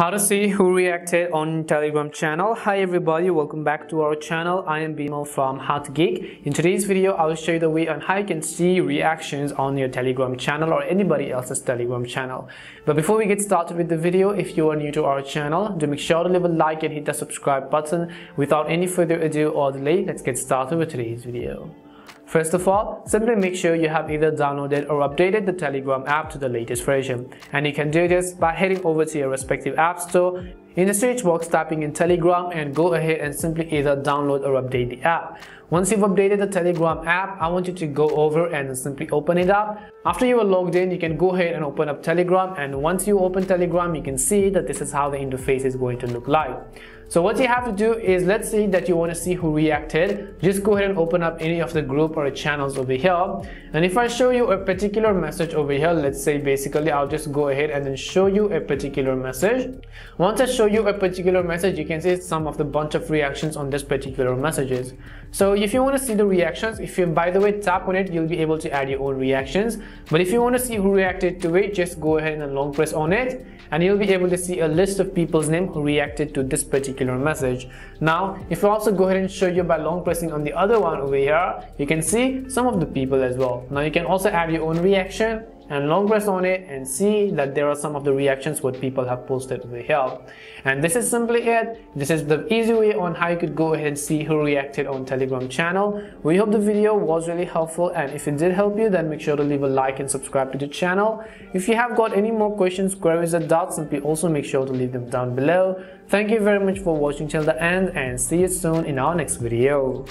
How to see who reacted on Telegram channel. Hi everybody, welcome back to our channel. I am Bimal from How to Geek. In today's video, I'll show you the way on how you can see reactions on your Telegram channel or anybody else's Telegram channel. But before we get started with the video, if you are new to our channel, do make sure to leave a like and hit the subscribe button. Without any further ado or delay, let's get started with today's video. First of all, simply make sure you have either downloaded or updated the Telegram app to the latest version. And you can do this by heading over to your respective app store, in the search box typing in Telegram and go ahead and simply either download or update the app. Once you've updated the Telegram app, I want you to go over and simply open it up. After you are logged in, you can go ahead and open up Telegram and once you open Telegram, you can see that this is how the interface is going to look like. So what you have to do is let's say that you want to see who reacted. Just go ahead and open up any of the group or channels over here. And if I show you a particular message over here, let's say basically I'll just go ahead and then show you a particular message. Once I show you a particular message, you can see some of the bunch of reactions on this particular messages. So if you want to see the reactions, if you by the way tap on it, you'll be able to add your own reactions. But if you want to see who reacted to it, just go ahead and long press on it and you'll be able to see a list of people's name who reacted to this particular message. Now, if you also go ahead and show you by long pressing on the other one over here, you can see some of the people as well. Now you can also add your own reaction and long press on it and see that there are some of the reactions what people have posted over here. And this is simply it. This is the easy way on how you could go ahead and see who reacted on telegram channel. We hope the video was really helpful and if it did help you then make sure to leave a like and subscribe to the channel. If you have got any more questions queries or doubts simply also make sure to leave them down below. Thank you very much for watching till the end and see you soon in our next video